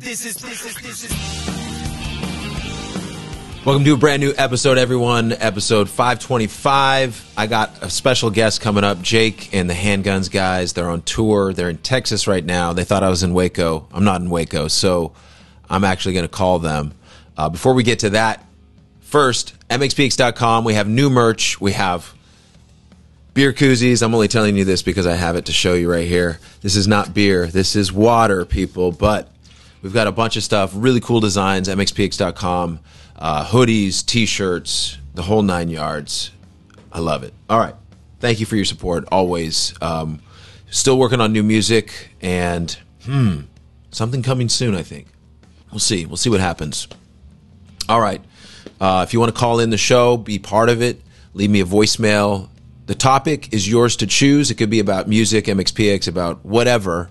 This is this is this is. Welcome to a brand new episode, everyone. Episode 525. I got a special guest coming up, Jake and the Handguns guys. They're on tour. They're in Texas right now. They thought I was in Waco. I'm not in Waco, so I'm actually going to call them. Uh, before we get to that, first, mxpx.com. We have new merch. We have beer koozies. I'm only telling you this because I have it to show you right here. This is not beer. This is water, people. But we've got a bunch of stuff, really cool designs. MXPX.com, uh, hoodies, t-shirts, the whole nine yards. I love it. All right, thank you for your support always. Um, still working on new music and hmm, something coming soon. I think we'll see. We'll see what happens. All right. Uh, if you want to call in the show, be part of it, leave me a voicemail. The topic is yours to choose. It could be about music, MXPX, about whatever.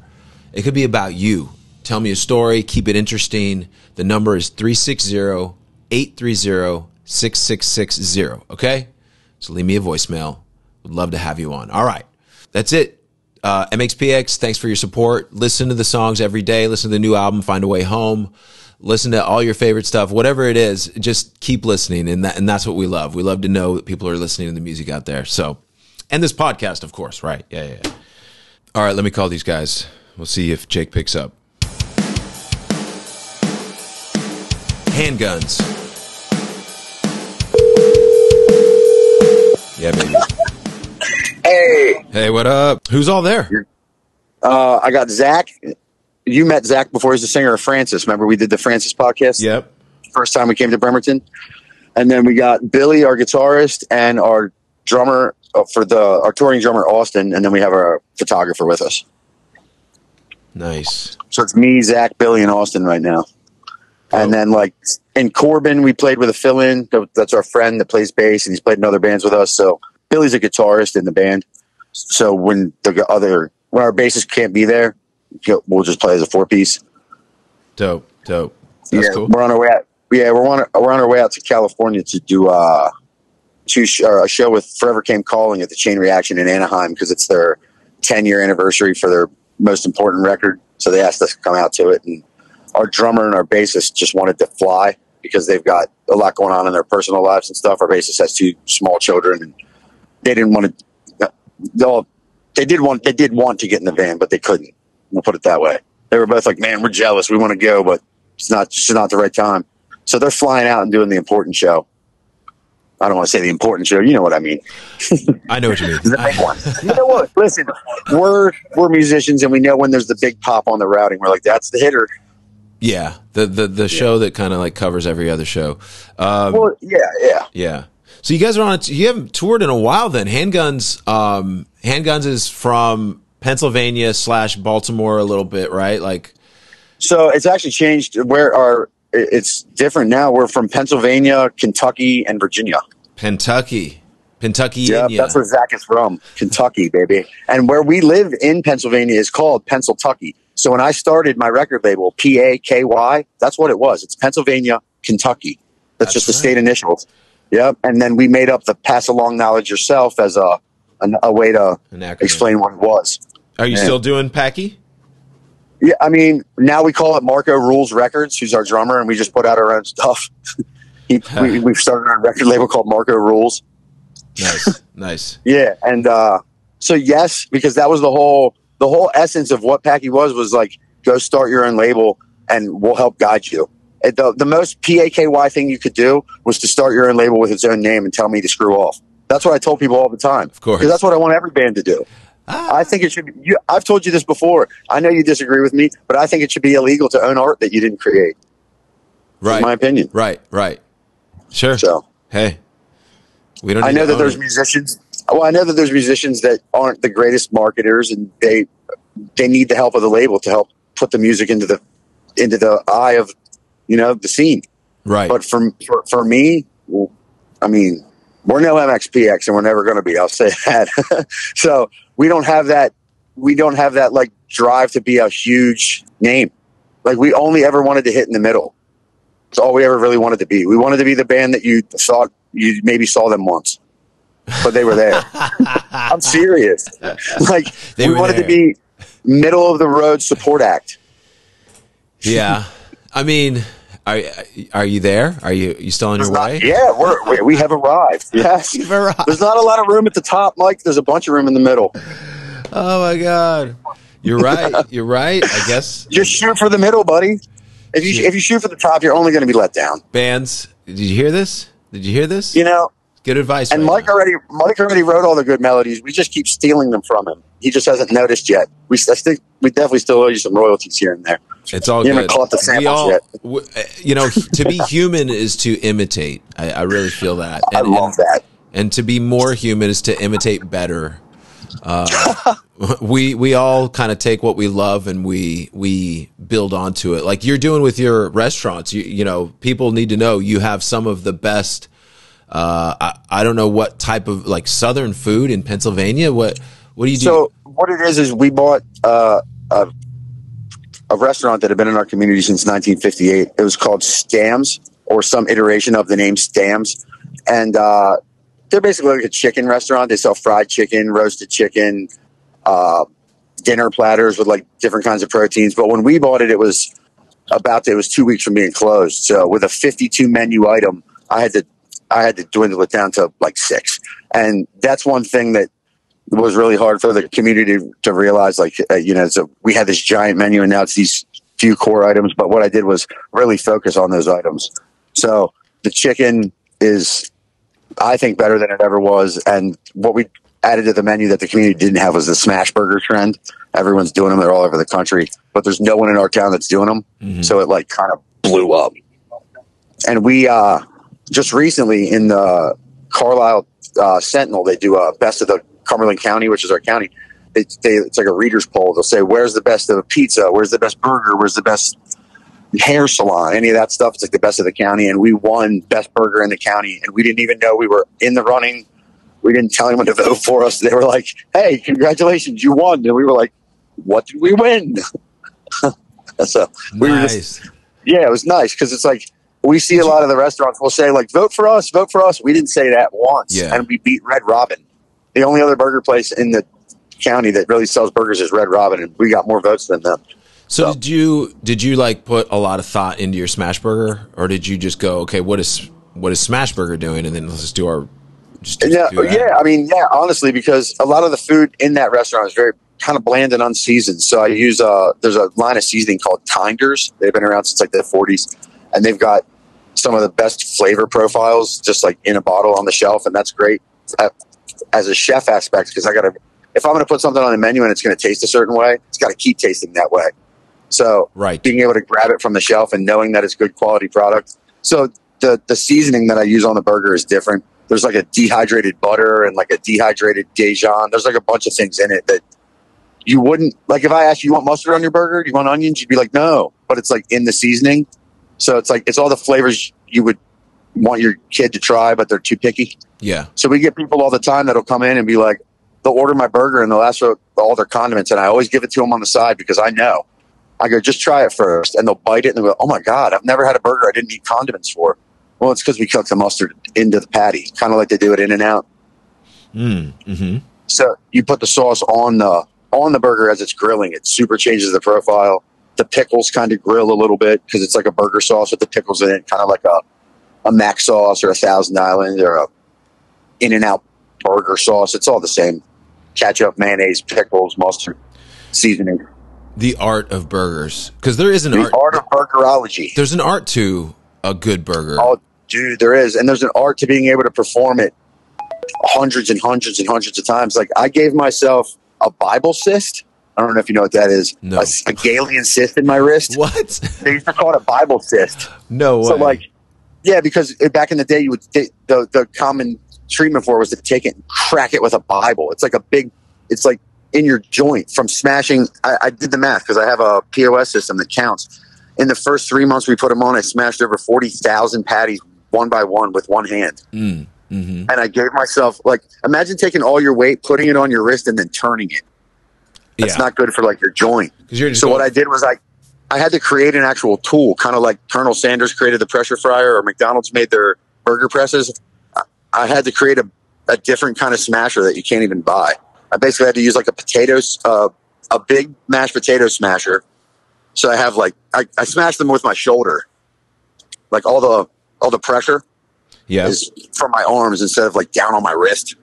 It could be about you. Tell me a story, keep it interesting. The number is 360 830 6660. Okay? So leave me a voicemail. Would love to have you on. All right. That's it. Uh, MXPX, thanks for your support. Listen to the songs every day. Listen to the new album, Find a Way Home. Listen to all your favorite stuff, whatever it is. Just keep listening, and that and that's what we love. We love to know that people are listening to the music out there. So, and this podcast, of course, right? Yeah, yeah. yeah. All right, let me call these guys. We'll see if Jake picks up. Handguns. Yeah, baby. Hey, Hey, what up? Who's all there? uh, I got Zach. You met Zach before he's the singer of Francis. Remember we did the Francis podcast? Yep. First time we came to Bremerton. And then we got Billy, our guitarist, and our drummer uh, for the our touring drummer Austin, and then we have our photographer with us. Nice. So it's me, Zach, Billy, and Austin right now. And Oh. then like in Corbin, we played with a fill-in. That's our friend that plays bass, and he's played in other bands with us. So Billy's a guitarist in the band. So when the other when our bassist can't be there, we'll just play as a four-piece. Dope. Dope. That's yeah, cool. we're on our way out. Yeah, we're on we're on our way out to California to do uh, two sh- uh, a show with Forever Came Calling at the Chain Reaction in Anaheim because it's their 10 year anniversary for their most important record. So they asked us to come out to it, and our drummer and our bassist just wanted to fly because they've got a lot going on in their personal lives and stuff. Our bassist has two small children, and they didn't want to. They they did want they did want to get in the van, but they couldn't. We'll put it that way. They were both like, "Man, we're jealous. We want to go, but it's not it's not the right time." So they're flying out and doing the important show. I don't want to say the important show. You know what I mean. I know what you mean. The big one. You know what? Listen, we're we're musicians and we know when there's the big pop on the routing. We're like, that's the hitter. Yeah, the the the show that kind of like covers every other show. Um, Well, yeah, yeah. yeah. So you guys are on. A t- you haven't toured in a while. Then handguns. Um, handguns is from Pennsylvania slash Baltimore a little bit, right? Like, So it's actually changed. Where our it's different now. We're from Pennsylvania, Kentucky, and Virginia. Kentucky, Kentucky. Yeah, that's where Zach is from, Kentucky, baby. And where we live in Pennsylvania is called Pennsyltucky. So when I started my record label, P A K Y, that's what it was. It's Pennsylvania, Kentucky. That's, That's just the state initials. Yep. And then we made up the pass along knowledge yourself as a an, a way to explain what it was. Are you Yeah. still doing Packy? Yeah, I mean, now we call it Marco Rules Records, who's our drummer, and we just put out our own stuff. he, we, we've started our record label called Marco Rules. Nice, nice. Yeah, and uh, so yes, because that was the whole the whole essence of what Packy was was like go start your own label and we'll help guide you. And the the most P A K Y thing you could do was to start your own label with its own name and tell me to screw off. That's what I told people all the time. Of course. because that's what I want every band to do. Ah. I think it should. Be, you, I've told you this before. I know you disagree with me, but I think it should be illegal to own art that you didn't create. Right. my opinion. Right. Right. Sure. So Hey, we don't. I know that there's it. musicians. Well, I know that there's musicians that aren't the greatest marketers, and they they need the help of the label to help put the music into the into the eye of you know the scene. right. But for for, for me, well, I mean, we're no MXPX, and we're never going to be. I'll say that. so we don't have that. We don't have that like drive to be a huge name. Like we only ever wanted to hit in the middle. It's all we ever really wanted to be. We wanted to be the band that you thought you maybe saw them once, but they were there. I'm serious. Like They we wanted there. to be middle of the road support act. yeah. I mean, are are you there? Are you you still on your Not- way? yeah, we're, we, we have arrived. Yes. Arrived. There's not a lot of room at the top, Mike. There's a bunch of room in the middle. Oh my god. You're right. You're right. I guess Just shoot for the middle, buddy. If you if you shoot for the top, you're only going to be let down. bands. Did you hear this? Did you hear this? You know. Good advice. And Mike already Mike already wrote all the good melodies. We just keep stealing them from him. He just hasn't noticed yet. We I think we definitely still owe you some royalties here and there. It's all You good. haven't caught the samples all- yet. w- uh, you know, to be human is to imitate. I, I really feel that. I love that. and to be more human is to imitate better. Uh, we we all kind of take what we love and we we build onto it, like you're doing with your restaurants. You you know, people need to know you have some of the best. Uh, I, I don't know what type of like Southern food in Pennsylvania. What what do you do? So what it is is we bought uh, a a restaurant that had been in our community since 1958. It was called Stams or some iteration of the name Stams, and uh, they're basically like a chicken restaurant. They sell fried chicken, roasted chicken, uh, dinner platters with like different kinds of proteins. But when we bought it, it was about it was two weeks from being closed. So with a 52 menu item, I had to I had to dwindle it down to like six, and that's one thing that was really hard for the community to, to realize. Like uh, you know, so we had this giant menu, and now it's these few core items. But what I did was really focus on those items. So the chicken is, I think, better than it ever was, and what we added to the menu that the community didn't have was the smash burger trend. Everyone's doing them; they're all over the country, but there's no one in our town that's doing them. Mhm. So it like kind of blew up. And we uh, just recently in the Carlisle uh, Sentinel, they do a best of the Cumberland County, which is our county. They, they, it's like a reader's poll. They'll say, "Where's the best of a pizza? Where's the best burger? Where's the best hair salon? Any of that stuff? It's like the best of the county." And we won best burger in the county, and we didn't even know we were in the running. We didn't tell anyone to vote for us. They were like, "Hey, congratulations, you won!" And we were like, "What did we win?" so we were just nice. yeah, it was nice because it's like we see a lot of the restaurants will say like vote for us, vote for us. We didn't say that once, Yeah. and we beat Red Robin. The only other burger place in the county that really sells burgers is Red Robin, and we got more votes than them. So did you did you like put a lot of thought into your smash burger, or did you just go, okay, what is what is smash burger doing, and then let's just do our just Yeah, do yeah. I mean, yeah. Honestly, because a lot of the food in that restaurant is very kind of bland and unseasoned. So I use uh there's a line of seasoning called Tinders. They've been around since like the 40s, and they've got some of the best flavor profiles just like in a bottle on the shelf, and that's great uh, as a chef aspect because I got to. If I'm going to put something on the menu and it's going to taste a certain way, it's got to keep tasting that way. So Right. being able to grab it from the shelf and knowing that it's good quality product. So the the seasoning that I use on the burger is different. There's like a dehydrated butter and like a dehydrated Dijon. There's like a bunch of things in it that you wouldn't like if I asked you, you want mustard on your burger? Do you want onions? You'd be like, no. But it's like in the seasoning. So it's like it's all the flavors you would want your kid to try, but they're too picky. Yeah. So we get people all the time that'll come in and be like, they'll order my burger and they'll ask for all their condiments, and I always give it to them on the side because I know. I go, just try it first, and they'll bite it and they'll go, oh my god, I've never had a burger I didn't need condiments for. Well, it's because we cook the mustard into the patty, kind of like they do it in and out. Mm, hmm So you put the sauce on the on the burger as it's grilling. It super changes the profile. The pickles kind of grill a little bit because it's like a burger sauce with the pickles in it, kind of like a a mac sauce or a Thousand Island or a In-N-Out burger sauce. It's all the same: ketchup, mayonnaise, pickles, mustard, seasoning. The art of burgers, because there is an The art. art of burgerology. There's an art to a good burger. Oh, dude, there is, and there's an art to being able to perform it hundreds and hundreds and hundreds of times. Like I gave myself a Bible cyst. I don't know if you know what that is. No. A, a ganglion cyst in my wrist. What? They used to call it a Bible cyst. no way. So like, yeah, because back in the day, you would the the, common treatment for it was to take it and crack it with a Bible. It's like a big. It's like in your joint from smashing. I, I did the math because I have a POS system that counts. In the first three months we put them on, I smashed over forty thousand patties one by one with one hand, Mm, hmm and I gave myself like imagine taking all your weight, putting it on your wrist, and then turning it. That's Yeah. not good for like your joint. You're So going, what I did was I, I had to create an actual tool, kind of like Colonel Sanders created the pressure fryer or McDonald's made their burger presses. I- I had to create a, a different kind of smasher that you can't even buy. I basically had to use like a potatoes, uh, a big mashed potato smasher So I have like I, I smash them with my shoulder, like all the all the pressure Yeah. is from my arms instead of like down on my wrist.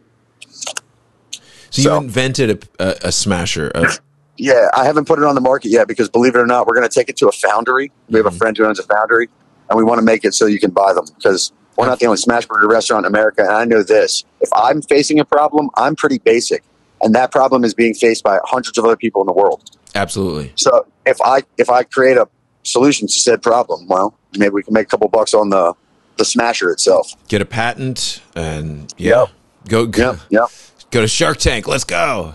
So you so- invented a, a, a smasher. Of, Yeah, I haven't put it on the market yet because believe it or not, we're going to take it to a foundry. We have a mm-hmm. friend who owns a foundry, and we want to make it so you can buy them because we're not the only smash burger restaurant in America. And I know this: if I'm facing a problem, I'm pretty basic, and that problem is being faced by hundreds of other people in the world. absolutely. So if I if I create a solution to said problem, well, maybe we can make a couple bucks on the the smasher itself. Get a patent and yeah. Yep. Go go, Yep, yep, go to Shark Tank. Let's go.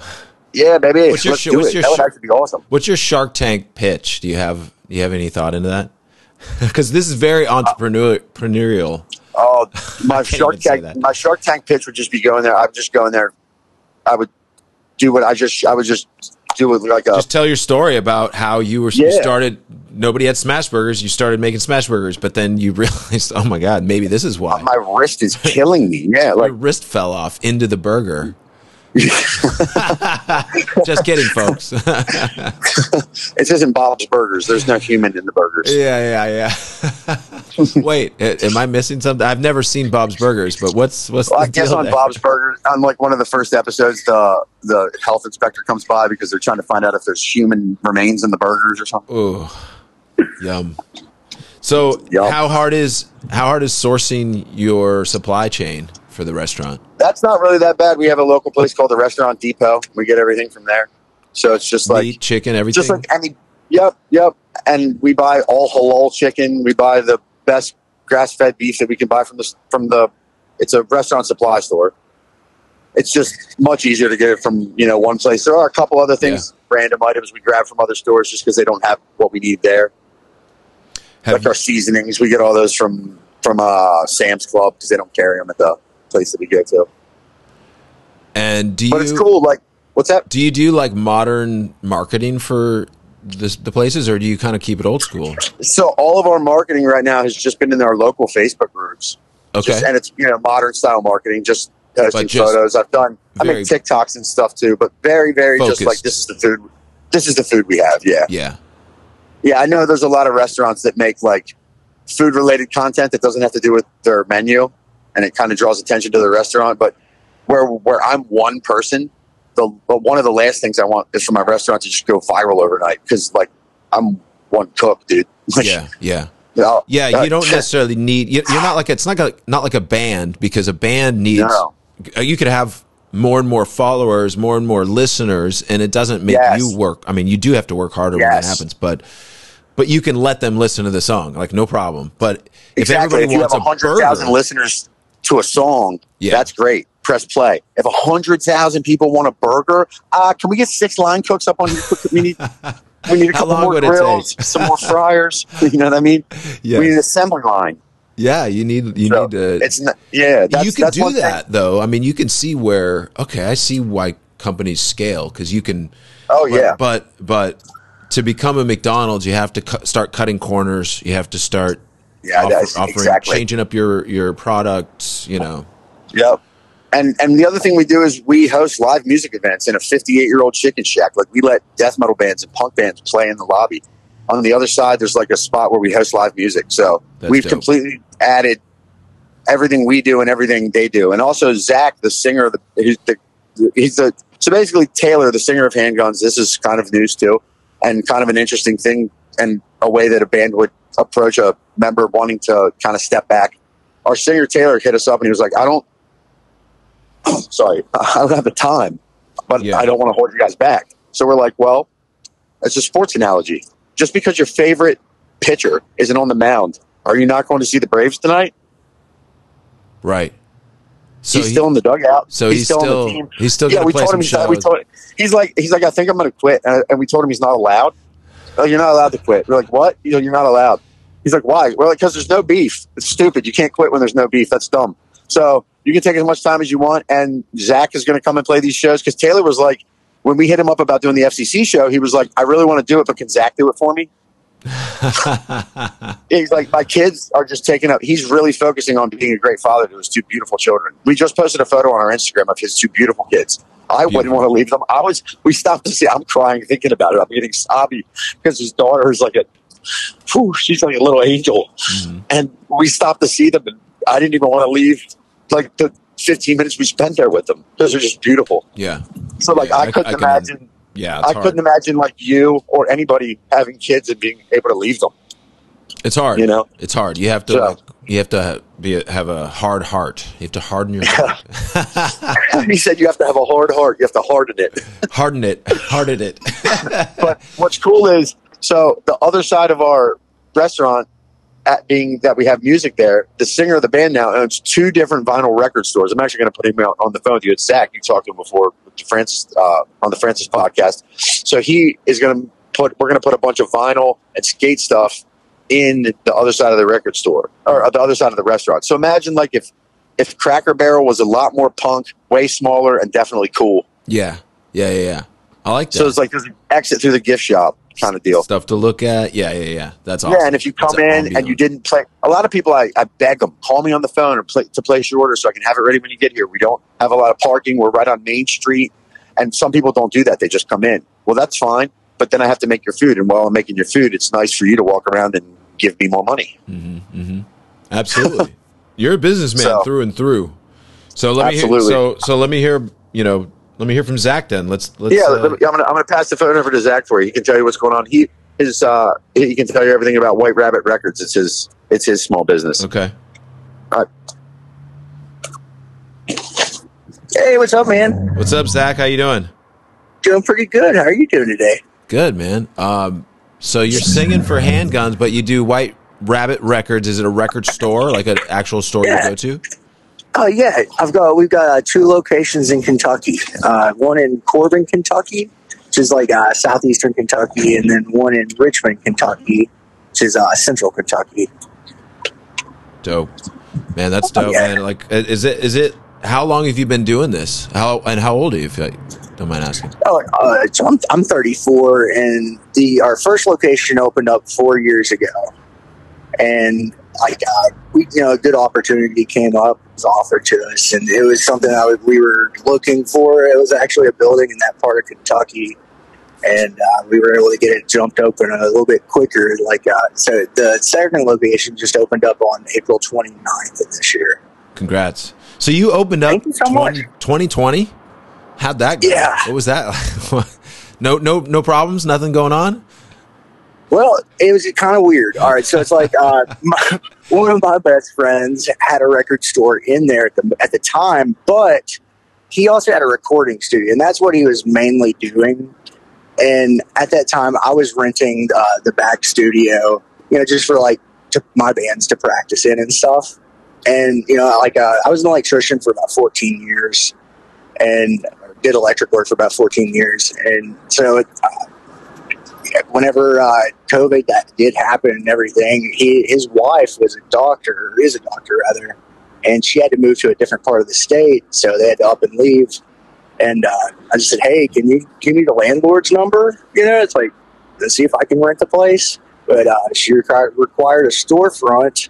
yeah, baby. What's your Let's do what's it. your that would actually be awesome. What's your Shark Tank pitch? Do you have do you have any thought into that? Because this is very entrepreneurial. Oh, my Shark Tank, my Shark Tank pitch would just be going there. I'm just going there. I would do what I just, I would just do it like a. Just tell your story about how you were you started. Nobody had smash burgers. You started making smash burgers, but then you realized, oh my god, maybe this is why my wrist is killing me. Yeah, my like wrist fell off into the burger. Just kidding, folks. it isn't Bob's Burgers. There's no human in the burgers. yeah, yeah. Yeah. Wait, am I missing something? I've never seen Bob's Burgers, but what's what's Well, the I guess deal on there? Bob's Burgers, on like one of the first episodes, the the health inspector comes by because they're trying to find out if there's human remains in the burgers or something. Ooh, yum. So Yum. how hard is how hard is sourcing your supply chain for the restaurant? That's not really that bad. We have a local place called the Restaurant Depot. We get everything from there. So it's just like Meat, chicken, everything. just like any yep yep and we buy all halal chicken we buy the best grass-fed beef that we can buy from the from the it's a restaurant supply store it's just much easier to get it from you know one place there are a couple other things random items we grab from other stores just because they don't have what we need there Have like our seasonings we get all those from from uh sam's club because they don't carry them at the place that we go to and do but it's you cool like what's that do you do like modern marketing for this, the places, or do you kind of keep it old school? so all of our marketing right now has just been in our local facebook groups Okay, Just, and it's you know modern style marketing, just posting just photos. I've done I make TikToks and stuff too, but very very just like this is the food. This is the food we have. Yeah, yeah, yeah. I know there's a lot of restaurants that make like food related content that doesn't have to do with their menu, and it kind of draws attention to the restaurant. But where where I'm one person, the but one of the last things I want is for my restaurant to just go viral overnight because like I'm one cook, dude. Like, yeah, yeah. Yeah, uh, you don't necessarily need. you- You're not like it's not like not like a band because a band needs. No. uh, You could have more and more followers, more and more listeners, and it doesn't make Yes. you work. I mean, you do have to work harder when that happens, but but you can let them listen to the song, like no problem. But if exactly. everybody If you wants have a hundred thousand listeners to a song, Yeah. that's great. Press play. If a hundred thousand people want a burger, uh, can we get six line cooks up on? We need we need a couple more grills, some more fryers. You know what I mean? Yeah. We need an assembly line. yeah, you need you So need to. it's not, yeah. That's, you can do one thing. that though. I mean, you can see where. Okay, I see why companies scale because you can. Oh but, yeah. but but to become a McDonald's, you have to cu- start cutting corners. You have to start Yeah, offer- that's offering, exactly. changing up your your products. You know, Yep. And and the other thing we do is we host live music events in a 58 year old chicken shack. Like we let death metal bands and punk bands play in the lobby. On the other side, there's like a spot where we host live music. So That's we've dope. completely added everything we do and everything they do. And also Zach, the singer of the he's the he's the so basically Taylor, the singer of Handguns. This is kind of news too, and kind of an interesting thing and a way that a band would approach a member wanting to kind of step back. Our singer Taylor hit us up and he was like, "I don't." sorry, I don't have the time, but Yeah. I don't want to hold you guys back. So we're like, well, it's a sports analogy. Just because your favorite pitcher isn't on the mound, are you not going to see the Braves tonight? right? So he's he- still in the dugout. so he's on still- the team. he's still yeah. We play told him he's, not- we told he's like he's like I think I'm going to quit, and, and we told him he's not allowed. Oh, you're not allowed to quit. We're like, what? You know, you're not allowed. He's like, why? We're because there's no beef. It's stupid. You can't quit when there's no beef. That's dumb. So you can take as much time as you want, and Zach is going to come and play these shows because Taylor was like, when we hit him up about doing the FCC show, he was like, I really want to do it, but can Zach do it for me? He's like, my kids are just taking up. He's really focusing on being a great father to his two beautiful children. We just posted a photo on our Instagram of his two beautiful kids. I wouldn't want to leave them. I was. We stopped to see. I'm crying thinking about it. I'm getting sobby because his daughter is like a. Whew, she's like a little angel, Mhm. and we stopped to see them, and I didn't even want to leave. Like the 15 minutes we spent there with them, those are just beautiful. Yeah, So like Yeah, I I- couldn't I can- imagine. yeah. I hard. couldn't imagine like you or anybody having kids and being able to leave them. It's hard. You know? it's hard. You have to. So- like, you have to be have a hard heart. You have to harden your heart. he said you have to have a hard heart. You have to harden it. harden it. Harden it. but what's cool is so the other side of our restaurant at being that we have music there the singer of the band now owns two different vinyl record stores i'm actually going to put him out on the phone with you it's zach you talked to him before francis uh, on the francis podcast so he is going to put we're going to put a bunch of vinyl and skate stuff in the other side of the record store or the other side of the restaurant so imagine like if if cracker barrel was a lot more punk way smaller and definitely cool yeah. Yeah. Yeah. Yeah. I like that. so it's like there's an exit through the gift shop kind of deal Stuff to look at. Yeah. Yeah. Yeah. That's awesome. Yeah, and if you come That's in and you didn't play, a lot of people I, I beg them call me on the phone or play, to place your order so I can have it ready when you get here. We don't have a lot of parking. We're right on Main Street, and some people don't do that. They just come in. Well, that's fine, but then I have to make your food, and while I'm making your food, it's nice for you to walk around and give me more money. Mm-hmm, Absolutely. You're a businessman So- through and through. So let me hear, so so let me hear. You know, let me hear from Zach. Then let's let's. yeah, uh, let me- I'm gonna I'm gonna pass the phone over to Zach for you. He can tell you what's going on. He is uh he can tell you everything about White Rabbit Records. It's his it's his small business. okay. Hey, what's up, man? What's up, Zach? How you doing? Doing pretty good. How are you doing today? Good, man. Um, so you're singing for handguns, but you do White Rabbit Records. Is it a record store, like an actual store Yeah. you go to? Oh yeah, I've got we've got uh, two locations in Kentucky. Uh, one in Corbin, Kentucky, which is like uh, southeastern Kentucky, and then one in Richmond, Kentucky, which is uh, central Kentucky. Dope, man. That's dope, Yeah. man. Like, is it is it? How long have you been doing this? How and how old are you? If you don't mind asking. Oh, uh, so I'm I'm 34, and the our first location opened up four years ago, and like uh, we you know a good opportunity came up, was offered to us, and it was something I was, we were looking for. It was actually a building in that part of Kentucky, and uh, we were able to get it jumped open a little bit quicker. Like uh, so, the second location just opened up on April 29th of this year. Congrats. So you opened up you so 20, 2020. How'd that go? Yeah. What was that? no, no, no problems. Nothing going on. Well, it was kind of weird. All right, so it's like uh, my, one of my best friends had a record store in there at the at the time, but he also had a recording studio, and that's what he was mainly doing. And at that time, I was renting uh, the back studio, you know, just for like to my bands to practice in and stuff. And you know, like uh, I was an electrician for about 14 years, and did electric work for about 14 years, and so. Uh, whenever uh, COVID that did happen and everything, he, his wife was a doctor, or is a doctor rather, and she had to move to a different part of the state, so they had to up and leave. And uh, I just said, "Hey, can you give me the landlord's number? You know, it's like let's see if I can rent the place." But uh, she required, required a storefront,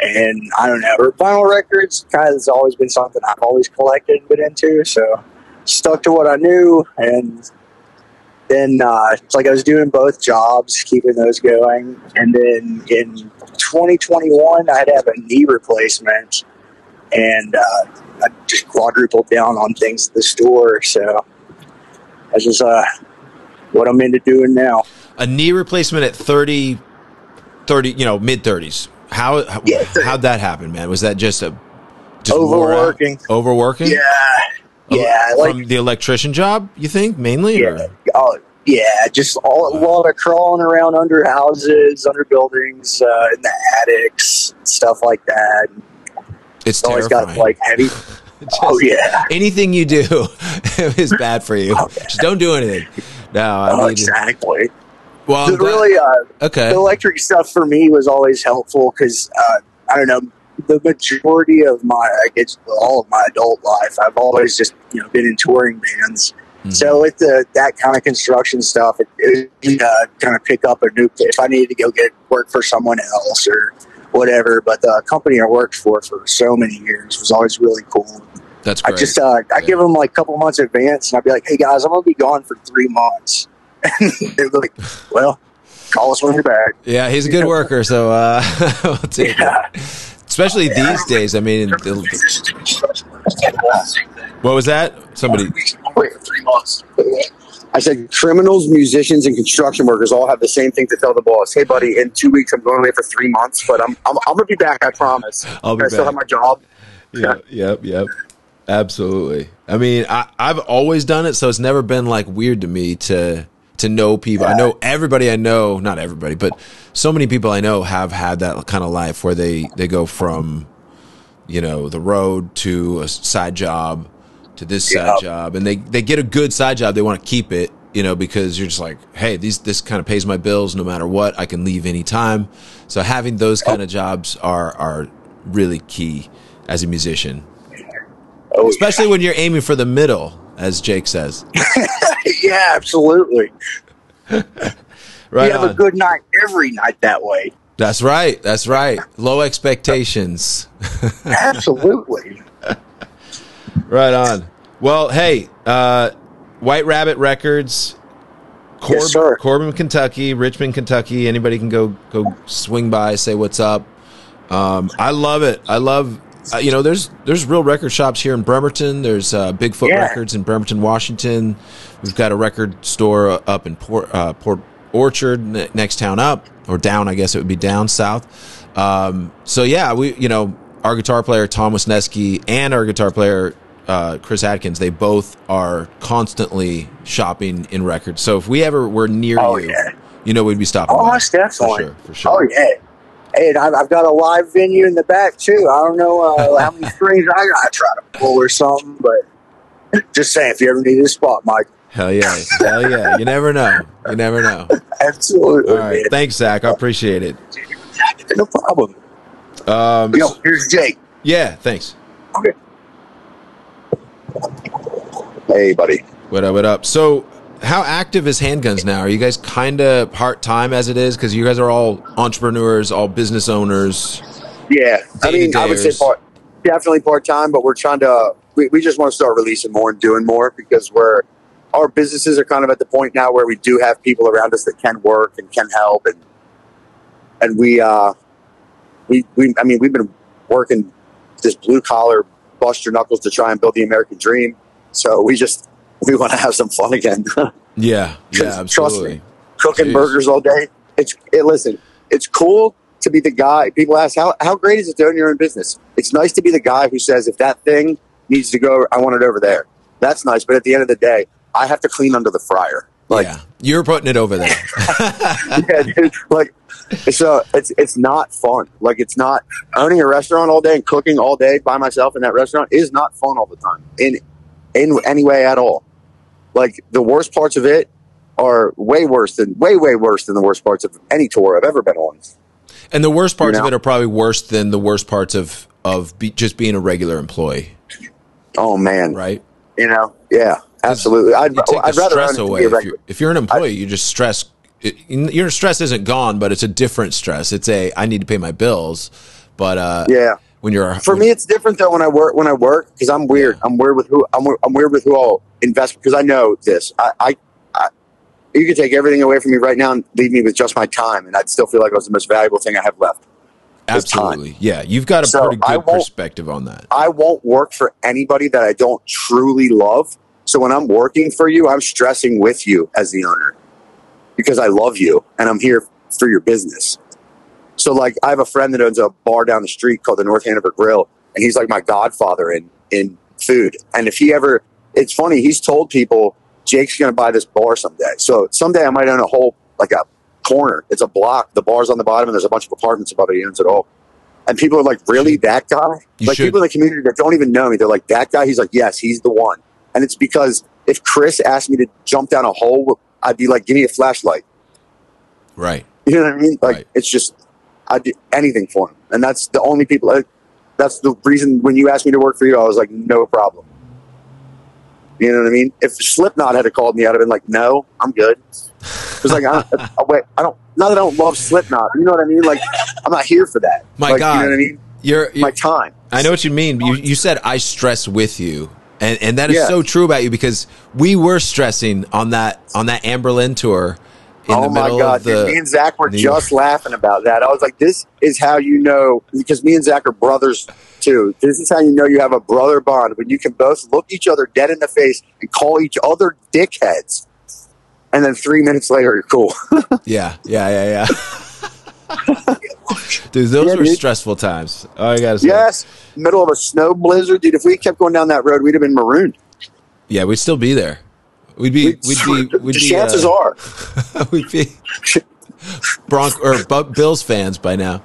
and I don't know. Her vinyl records kind of has always been something I've always collected been into, so stuck to what I knew and then uh, it's like I was doing both jobs, keeping those going. And then in 2021, I had to have a knee replacement, and uh, I just quadrupled down on things at the store. So that's just uh, what I'm into doing now. A knee replacement at 30, 30 you know, mid 30s. How, how Yeah, 30. how'd that happen, man? Was that just a just? Overworking. Overworking? Yeah, yeah, From like the electrician job, you think mainly? Yeah. Or? oh, yeah, just all, a lot of crawling around under houses, under buildings, uh, in the attics, stuff like that. It's Always got like heavy. Just- oh yeah. Anything you do is bad for you. Just don't do anything. No, I Oh, mean, exactly. well, really, uh, okay. the electric stuff for me was always helpful because uh, I don't know the majority of my, I guess, all of my adult life, I've always just you know been in touring bands. Mhm. So with the that kind of construction stuff, it, it uh, kind of pick up a new if I needed to go get work for someone else or whatever. But the company I worked for for so many years was always really cool. That's I just uh, I Yeah. give them like a couple months advance, and I'd be like, "Hey guys, I'm gonna be gone for three months." And they'd be like, "Well, call us when you're back." yeah, he's a good worker, so uh, we'll Yeah. it. Especially these days. I mean, the- what was that? Somebody. Wait for three months. I said criminals, musicians, and construction workers all have the same thing to tell the boss. Hey, buddy, in two weeks I'm going away for three months, but I'm I'm, I'm gonna be back. I promise. I'll be I still have my job. Yep, yep, yep. Absolutely. I mean, I, I've always done it, so it's never been like weird to me to to know people. I know everybody I know, not everybody, but so many people I know have had that kind of life where they they go from you know the road to a side job to this side job, and they they get a good side job. They want to keep it, you know, because you're just like, hey, these this kind of pays my bills no matter what. I can leave anytime. So having those kind of jobs are are really key as a musician Oh, especially when you're aiming for the middle, as Jake says. yeah, absolutely. Right you have a good night every night that way. That's right. That's right. Low expectations. Absolutely. right on. Well, hey, uh, White Rabbit Records, Corb- Yes. Corbin, Kentucky, Richmond, Kentucky. Anybody can go go swing by, say what's up. Um, I love it. I love. Uh, you know, there's there's real record shops here in Bremerton. There's uh, Bigfoot Yeah. Records in Bremerton, Washington. We've got a record store uh, up in Port, uh, Port Orchard, ne- next town up or down. I guess it would be down south. Um, so yeah, we you know our guitar player Tom Wisniewski and our guitar player uh, Chris Atkins. They both are constantly shopping in records. So if we ever were near Oh, you, yeah. you know we'd be stopping. Oh, by. most definitely. For sure. For sure. Oh yeah. Hey, and I've, I've got a live venue in the back too. I don't know uh, how many strings I got to try to pull or something, but just saying, if you ever need a spot, Mike, Hell yeah. Hell yeah. You never know. You never know. absolutely, All right. man. Thanks, Zach. I appreciate it. no problem. Um, Yo, here's Jake. yeah, thanks. Okay. Hey, buddy. What up, what up? So, how active is Handguns now? Are you guys kind of part time as it is? Because you guys are all entrepreneurs, all business owners. Yeah, I mean, I would say part, definitely part time, but we're trying to. We, we just want to start releasing more and doing more because we're our businesses are kind of at the point now where we do have people around us that can work and can help, and and we uh we we I mean we've been working this blue collar bust your knuckles to try and build the American dream. So we just we want to have some fun again. Yeah, yeah, Trust- me. Cooking Jeez. burgers all day. It's it, listen. It's cool to be the guy. People ask how how great is it to own your own business. It's nice to be the guy who says if that thing needs to go, I want it over there. That's nice. But at the end of the day, I have to clean under the fryer. Like yeah, you're putting it over there. yeah, dude, like so it's it's not fun. Like it's not owning a restaurant all day and cooking all day by myself in that restaurant is not fun all the time in in any way at all. Like the worst parts of it are way worse than way way worse than the worst parts of any tour I've ever been on. and the worst parts You know? of it are probably worse than the worst parts of of be, just being a regular employee, Oh man, right? you know, yeah, absolutely. I'd, I'd the rather stress away. If you're, if you're an employee, you just stress. It, your stress isn't gone, but it's a different stress. It's a I need to pay my bills, but uh, Yeah. When you're For me, it's different though when I work when I work because I'm weird. Yeah. I'm weird with who I'm. I'm weird with who I'll invest because I know this. I, I, I, you could take everything away from me right now and leave me with just my time, and I'd still feel like it was the most valuable thing I have left. absolutely yeah. You've got a So, pretty good perspective on that. I won't work for anybody that I don't truly love. So when I'm working for you, I'm stressing with you as the owner because I love you and I'm here for your business. So like I have a friend that owns a bar down the street called the North Hanover Grill, and he's like my godfather in in food. And if he ever, it's funny, he's told people Jake's going to buy this bar someday. So someday I might own a whole like a corner. It's a block. The bar's on the bottom, and there's a bunch of apartments above it. He owns it all. And people are like, "Really, that guy?" You like should. people in the community that don't even know me, they're like, "That guy." He's like, "Yes, he's the one." And it's because if Chris asked me to jump down a hole, I'd be like, "Give me a flashlight." Right. You know what I mean? Like Right. it's just I'd do anything for him, and that's the only people. Like, that's the reason when you asked me to work for you, I was like, "No problem." You know what I mean? If Slipknot had called me, I'd have been like, "No, I'm good." Because like, I, I, wait, I don't. Not that I don't love Slipknot. You know what I mean? Like, I'm not here for that. My like, God. you know what I mean? You're, my you're time. I know what you mean. You you said I stress with you. And and that is Yeah. so true about you because we were stressing on that on that Anberlin tour oh the my god, of the dude, me and Zach were just laughing about that. I was like, "This is how you know," because me and Zach are brothers too. This is how you know you have a brother bond when you can both look each other dead in the face and call each other dickheads, and then three minutes later you're cool. Yeah, yeah, yeah, yeah. dude, those Yeah, were dude. stressful times. Oh, I gotta say. yes, middle of a snow blizzard, dude. If we kept going down that road, we'd have been marooned. Yeah, we'd still be there. We'd be, we'd be, we'd be, chances uh, are, we'd be Bronc or Bu- Bills fans by now.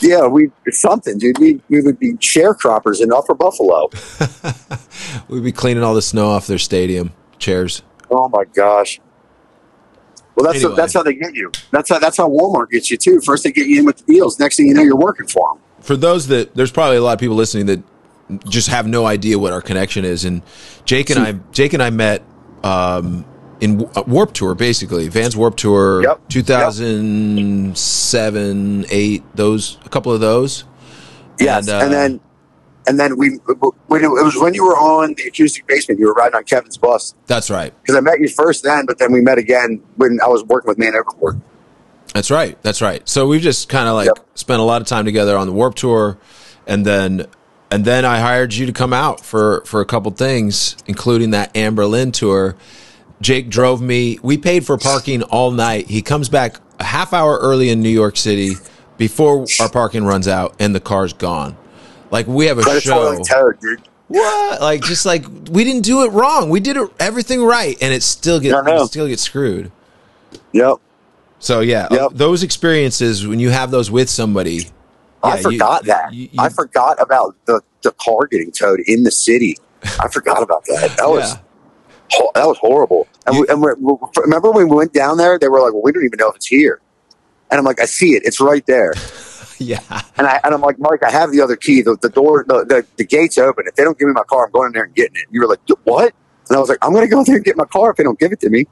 yeah, we something, dude. We, we would be sharecroppers in Upper Buffalo. We'd be cleaning all the snow off their stadium chairs. Oh my gosh. Well, that's Anyway. that's how they get you. That's how that's how Walmart gets you too. First they get you in with the deals. Next thing you know, you're working for them. For those that, there's probably a lot of people listening that just have no idea what our connection is. And Jake and I, Jake and I met um, in uh, Warped Tour, basically Vans Warped Tour, Yep. 2007, eight, those, a couple of those. Yes, And, and, uh, then and then we when it, it was when you were on the acoustic basement. You were riding on Kevin's bus That's right. because I met you first then, but then we met again when I was working with Man Overboard. That's right. That's right. So we've just kind of like Yep. spent a lot of time together on the Warped Tour, and then and then I hired you to come out for for a couple things, including that Anberlin tour. Jake drove me. We paid for parking all night. He comes back a half hour early in New York City before our parking runs out, and the car's gone. Like we have a show. Predatory toad, dude. What? Like just like we didn't do it wrong. We did it, everything right, and it still get I know. it still get screwed. Yep. So yeah, uh, Yep. those experiences when you have those with somebody. I yeah, you- forgot that. you- you- I forgot about the, the car getting towed in the city. I forgot about that. That was Yeah. ho- that was horrible. And, You- we, and we, remember when we went down there? They were like, "Well, we don't even know if it's here." And I'm like, "I see it. It's right there." yeah, And I and I'm like, "Mike, I have the other key. The, the door, the, the the gate's open. If they don't give me my car, I'm going in there and getting it." You were like, "What?" And I was like, "I'm going to go in there and get my car if they don't give it to me.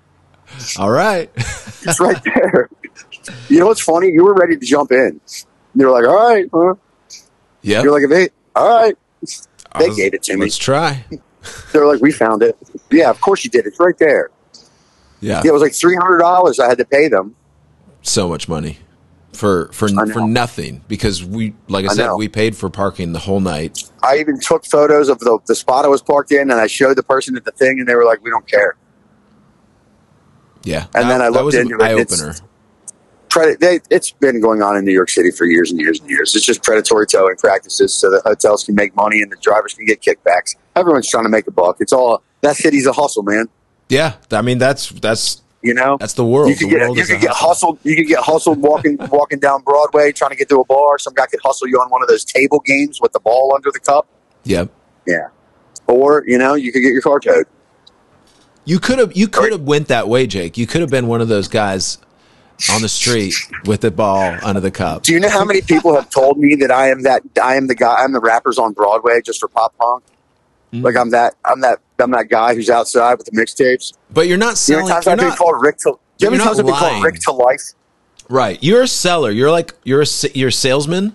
all right. It's right there." you know what's funny? You were ready to jump in. Were like, "All right." Huh? yeah, You're like, "If they, all right." They gave it to me. Let's try. They're like, "We found it." Yeah, of course you did. It's right there. Yeah, Yeah, it was like three hundred dollars. I had to pay them. so much money for for for nothing because we, like I I said, know. we paid for parking the whole night. I even took photos of the, the spot I was parked in, and I showed the person at the thing, and they were like, "We don't care." Yeah, And then I that looked was into an it, eye it's- they, it's been going on in New York City for years and years and years. It's just predatory towing practices so the hotels can make money and the drivers can get kickbacks. Everyone's trying to make a buck. It's all that city's a hustle, man. Yeah, I mean that's that's You know, that's the world. you could get you could get hustle. hustled. You could get hustled walking walking down Broadway trying to get to a bar. Some guy could hustle you on one of those table games with the ball under the cup. Yep. Yeah, or you know, you could get your car towed. You could have you could have went that way, Jake. You could have been one of those guys on the street with the ball under the cup. Do you know how many people have told me that I am that I am the guy I'm the rappers on Broadway just for pop punk? Mm. Like I'm that I'm that I'm that guy who's outside with the mixtapes. But you're not You know selling. how many times You're I've been not, called Rick to do you know you're how many times I've been called Rick to life? right. You're a seller. You're like you're a you're a salesman.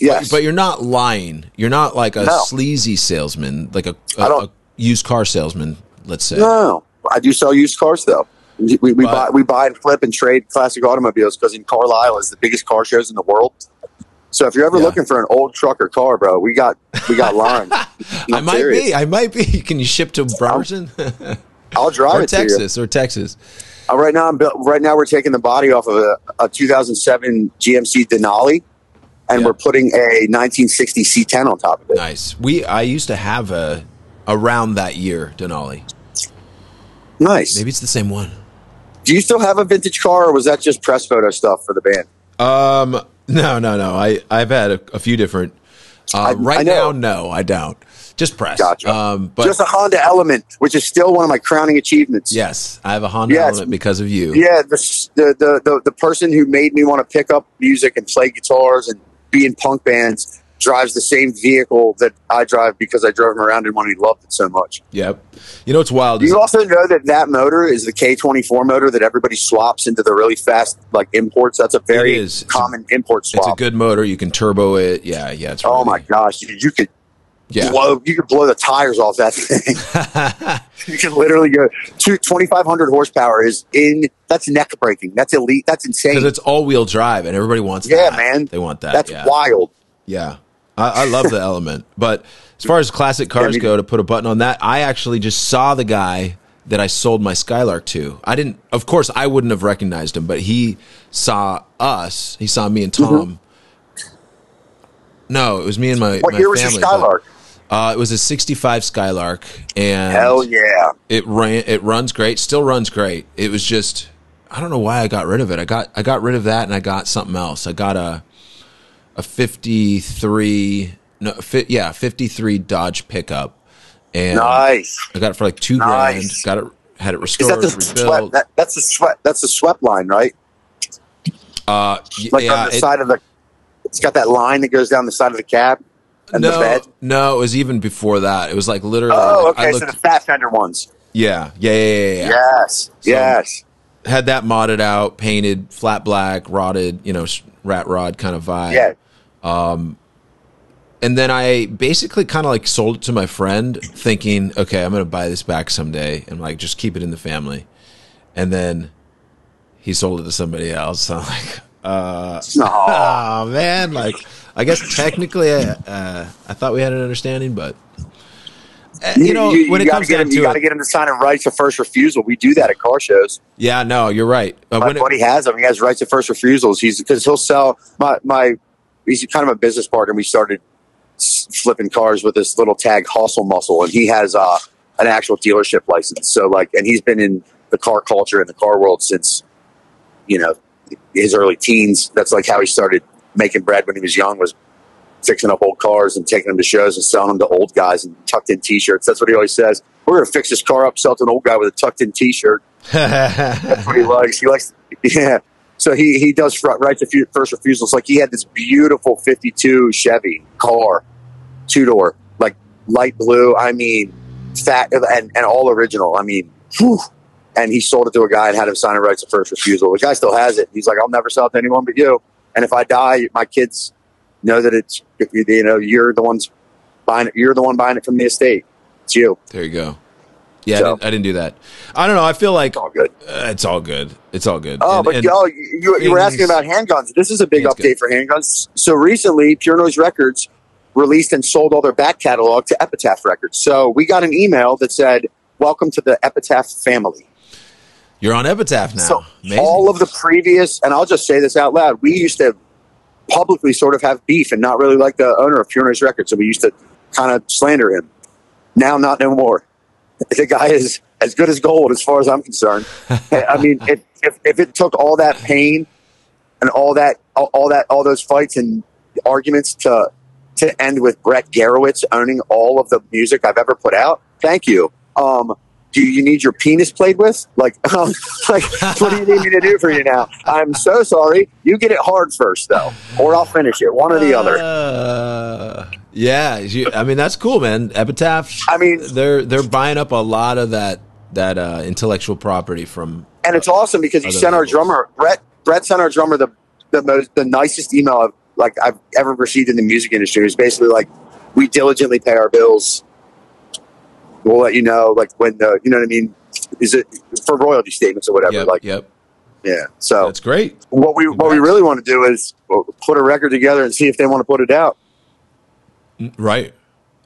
Yes. But you're not lying. You're not like a No. sleazy salesman, like a, I a, don't- a used car salesman. Let's say. no. I do sell used cars though. We, we, we buy we buy and flip and trade classic automobiles because in Carlisle is the biggest car shows in the world. So if you're ever Yeah. looking for an old truck or car, bro, we got we got lines. I might be. I might be. Can you ship to Bremerton I'll drive or it to you. Texas or Texas? Uh, right now, I'm built, right now we're taking the body off of a, a 2007 GMC Denali, and Yeah. we're putting a 1960 C10 on top of it. Nice. We I used to have a around that year Denali. Nice. Maybe it's the same one. Do you still have a vintage car, or was that just press photo stuff for the band? Um, no, no, no. I I've had a, a few different. Uh, I- right I now, no, I don't. Just press. Gotcha. Um, but just a Honda Element, which is still one of my crowning achievements. yes, I have a Honda Yes. Element because of you. Yeah, the, the the the the person who made me want to pick up music and play guitars and be in punk bands drives the same vehicle that I drive because I drove him around in one he loved it so much. Yep. You know it's wild? You also know that that motor is the K24 motor that everybody swaps into the really fast like imports. That's a very It is. It's common import swap. it's a good motor. You can turbo it. Yeah, yeah. It's oh my gosh, dude, you could Yeah. blow you could blow the tires off that thing. you can literally go to 2500 horsepower is in that's neck breaking. That's elite. That's insane. Because it's all wheel drive, and everybody wants Yeah, that. man. They want that. That's yeah. wild. Yeah. I, I love the element. But as far as classic cars go, to put a button on that, I actually just saw the guy that I sold my Skylark to. I didn't, of course, I wouldn't have recognized him, but he saw us. He saw me and Tom. No, it was me and my, Mm-hmm. What my year was your family. but, Skylark? Uh, it was a 65 Skylark. And Hell yeah. it ran it runs great still runs great it was just i don't know why i got rid of it i got i got rid of that and i got something else i got a a 53 no fi, yeah 53 dodge pickup and Nice. i got it for like two Nice. grand got it had it Is restored that the sweat? rebuilt That, that's the sweat. That's the swept line, right? uh Like yeah on the it- side of the. It's got that line that goes down the side of the cab and the no bed. no it was even before that it was like literally Oh, like, I okay. So the fat fender ones. yeah yeah yeah yeah, yeah. Yes. yes. had that modded out painted flat black rotted you know rat rod kind of vibe Yeah. And then I basically kind of like sold it to my friend, thinking, okay, I'm gonna buy this back someday, and like just keep it in the family. And then he sold it to somebody else. I'm like, uh, oh man, like I guess technically, uh, uh, I thought we had an understanding, but uh, you, know, when it comes down him, you got to get him to sign a rights of first refusal. We do that at car shows. yeah, no, you're right. Uh, My when it- buddy has them. He has rights of first refusals. He's because he'll sell my my. He's kind of a business partner. We started flipping cars with this little tag hustle muscle, and he has uh, an actual dealership license. So like, and he's been in the car culture and the car world since you know his early teens. That's like how he started making bread when he was young. Was fixing up old cars and taking them to shows and selling them to old guys and tucked in T-shirts. That's what he always says. We're gonna fix this car up, sell it to an old guy with a tucked in T-shirt. That's what he likes. He likes, yeah. So he he does of fu- first refusals. Like he had this beautiful '52 Chevy car, two door, like light blue. I mean, fat and and all original. I mean, whew. and he sold it to a guy and had him sign a rights of first refusal. The guy still has it. He's like, I'll never sell it to anyone but you. And if I die, my kids know that it's you know you're the ones buying it. You're the one buying it from the estate. It's you. there you go. Yeah, I, didn't, I didn't do that. I don't know. I feel like It's all good. uh, it's all good. It's all good. Oh, And- but and- y'all, you, you, you were asking about handguns. This is a big update good. for handguns. So recently, Pure Noise Records released and sold all their back catalog to Epitaph Records. So we got an email that said, "Welcome to the Epitaph family." you're on Epitaph now. So Amazing. all of the previous, and I'll just say this out loud: we used to publicly sort of have beef and not really like the owner of Pure Noise Records, so we used to kind of slander him. Now, not no more. The guy is as good as gold, as far as I'm concerned. I mean, if, if if it took all that pain and all that all, all that all those fights and arguments to to end with Brett Gurewitz owning all of the music I've ever put out, thank you. Um, do you need your penis played with? Like, um, like, what do you need me to do for you now? I'm so sorry. You get it hard first, though, or I'll finish it. One or the other. Uh, yeah, you, I mean that's cool, man. Epitaph. I mean- they're they're buying up a lot of that that uh, intellectual property from. And it's awesome because he sent our drummer Brett. Brett sent our drummer the the most the nicest email I've like I've ever received in the music industry. It's basically like we diligently pay our bills. We'll let you know, like when the you know what I mean. Is it for royalty statements or whatever? Yep, like, yep, yeah. So that's great. what we what we really want to do is put a record together and see if they want to put it out. Right,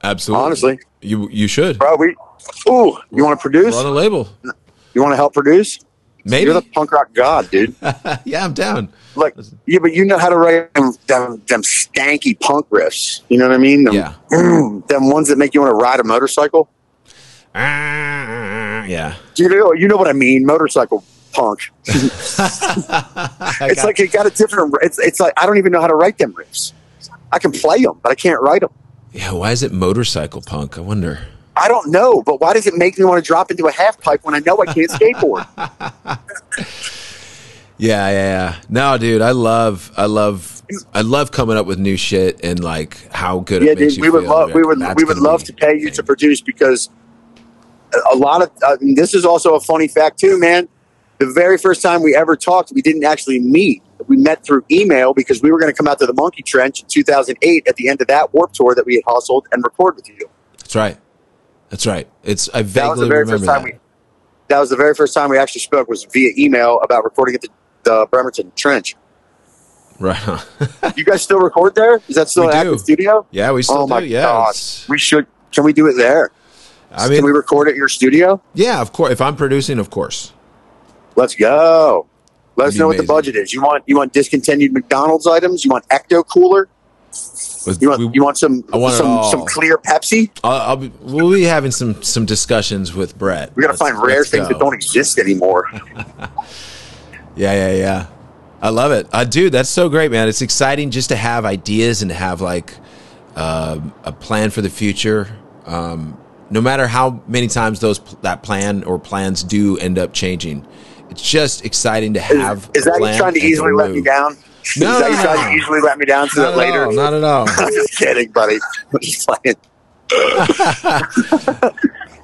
absolutely. Honestly. you you should Bro, we ooh, you want to produce? run a label. You want to help produce? Maybe. You're the punk rock god, dude. yeah, I'm down. like, yeah, but you know how to write them, them, them stanky punk riffs. You know what I mean? Them, Yeah. them ones that make you want to ride a motorcycle. Ah, yeah. You know, you know what I mean? Motorcycle punk. It's like it got a different. It's it's like I don't even know how to write them riffs. I can play them, but I can't write them. yeah. Why is it motorcycle punk? I wonder. I don't know, but why does it make me want to drop into a half pipe when I know I can't skateboard? Yeah, yeah, yeah. No, dude, I love, I love I love coming up with new shit and like how good yeah, it makes dude, we would love we would we would love to pay you to produce because a- a lot of I mean, this is also a funny fact too, man. The very first time we ever talked, we didn't actually meet. We met through email because we were going to come out to the Monkey Trench in 2008 at the end of that Warped Tour that we had hustled and record with you. That's right. That's right. It's I That was vaguely the very remember first time that. we. That was the very first time we actually spoke was via email about recording at the, the Bremerton Trench. Right. on. You guys still record there? Is that still an active studio? yeah, we still oh my do. Yeah. god, it's- we should. Can we do it there? I mean, can we record at your studio? yeah, of course. If I'm producing, of course. Let's go. Let us know what the budget is. You want you want discontinued McDonald's items? You want Ecto Cooler? You want we- you want some want some some clear Pepsi? I'll, I'll be, we'll be having some some discussions with Brett. We got to find rare things go. that don't exist anymore. Yeah, yeah, yeah. I love it, uh, dude. That's so great, man. It's exciting just to have ideas and to have like um a plan for the future. Um, no matter how many times those that plan or plans do end up changing, it's just exciting to have. is a that you trying to easily let me down? No, is that you no, trying no. to easily let me down so that later? all, not at all. I'm just kidding, buddy. I'm just playing.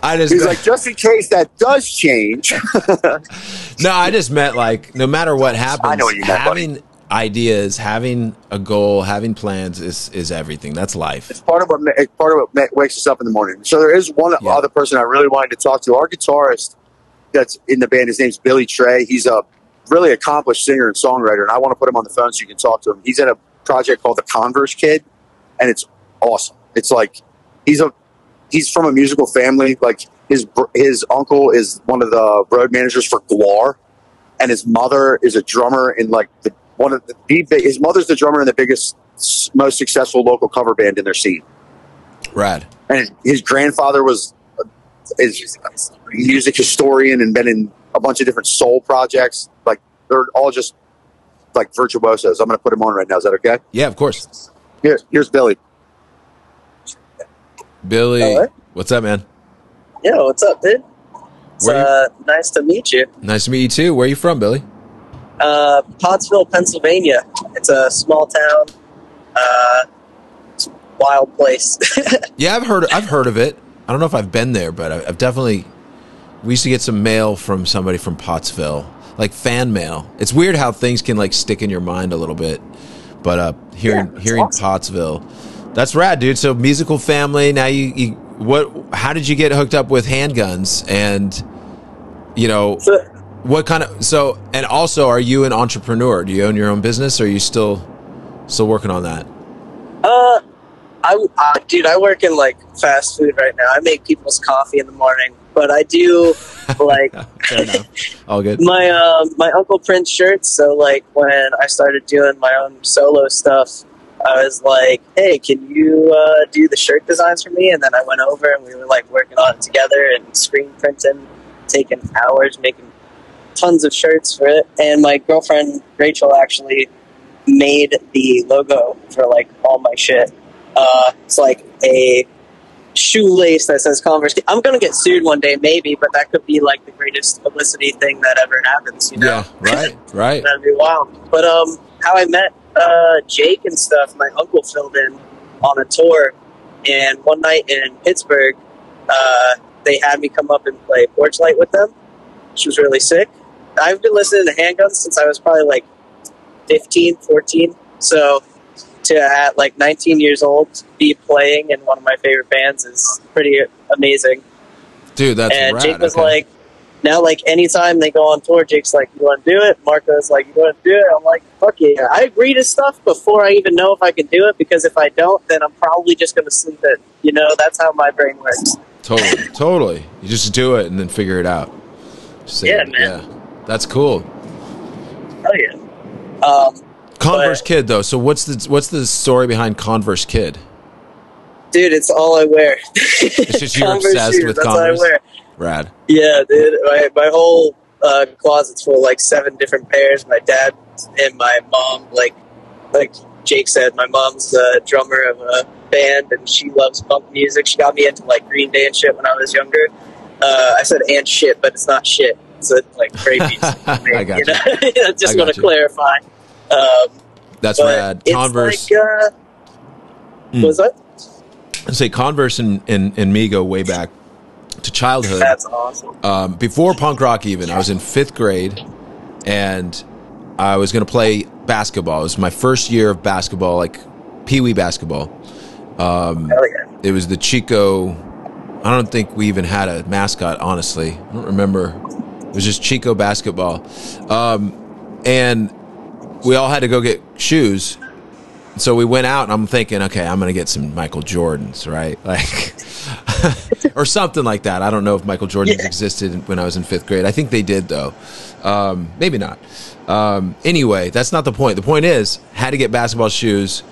I just He's like, just in case that does change. no, I just meant like no matter what happens, I know what you meant, buddy. having ideas, having a goal, having plans is is everything. That's life. It's part of what it's part of what wakes us up in the morning. So there is one Yeah. other person I really wanted to talk to. Our guitarist that's in the band. His name's Billy Trey. He's a really accomplished singer and songwriter, and I want to put him on the phone so you can talk to him. He's in a project called the Converse Kid, and it's awesome. It's like he's a he's from a musical family. Like his his uncle is one of the road managers for GWAR, and his mother is a drummer in like the one of the, the big- his mother's the drummer in the biggest most successful local cover band in their scene Rad. and his, grandfather was is a music historian and been in a bunch of different soul projects. Like they're all just like virtuosos. I'm going to put him on right now. Is that okay? Yeah, of course. Here, here's Billy. Billy, All right. what's up, man? Yo, what's up, dude? It's uh, nice to meet you. Nice to meet you too. Where are you from, Billy? Uh, Pottsville, Pennsylvania. It's a small town. Uh, it's a wild place. Yeah, I've heard. I've heard of it. I don't know if I've been there, but I- I've definitely. We used to get some mail from somebody from Pottsville, like fan mail. It's weird how things can like stick in your mind a little bit. But uh, hearing Yeah, hearing awesome. Pottsville, that's rad, dude. So musical family. Now you, you what? How did you get hooked up with handguns? And you know so, what kind of so? And also, are you an entrepreneur? Do you own your own business? Or are you still still working on that? uh, I, uh, dude, I work in like fast food right now. I make people's coffee in the morning, but I do like. All good. my um, my uncle prints shirts. So like when I started doing my own solo stuff, I was like, "Hey, can you uh, do the shirt designs for me?" And then I went over and we were like working on it together and screen printing, taking hours making tons of shirts for it. And my girlfriend Rachel actually made the logo for like all my shit. Uh, it's like a shoelace that says Converse. I'm gonna get sued one day, maybe, but that could be like the greatest publicity thing that ever happens. You know, Yeah. Right. Right. that'd be wild. But um, how I met uh, Jake and stuff, my uncle filled in on a tour, and one night in Pittsburgh, uh, they had me come up and play Porch Light with them, which was really sick. I've been listening to handguns since I was probably like 15, 14. So to at like 19 years old be playing in one of my favorite bands is pretty amazing. Dude, that's and rad. Jake was Okay. like, now like anytime they go on tour, Jake's like, you want to do it? Marco's like, you want to do it? I'm like, fuck yeah. I agree to stuff before I even know if I can do it because if I don't, then I'm probably just going to sleep it. You know, that's how my brain works. Totally, totally. You just do it and then figure it out. Say Yeah, man. Yeah, that's cool. Hell yeah. Um, Converse But- Kid, though. So what's the what's the story behind Converse Kid? dude, it's all I wear. It's just you're obsessed shoes, with that's Converse? all I wear. Rad. Yeah, dude. My, my whole uh, closet's full of like seven different pairs. My dad and my mom, like like Jake said, my mom's a drummer of a band and she loves punk music. She got me into like Green Day and shit when I was younger. Uh, I said and shit, but it's not shit. It's a, like great music. I got you. Know? I just want to clarify. Um, That's rad. Converse. Like, uh, what was that? I say Converse and, and, and me go way back to childhood. That's awesome. um, before punk rock even i was in fifth grade and i was going to play basketball it was my first year of basketball like pee-wee basketball Hell yeah. it was the chico i don't think we even had a mascot honestly i don't remember it was just chico basketball um, and we all had to go get shoes. So we went out and i'm thinking okay i'm gonna get some michael jordans right? Like or something like that. I don't know if michael jordans Yeah. existed when i was in fifth grade. I think they did though. Um, maybe not. Um, anyway that's not the point. The point is had to get basketball shoes.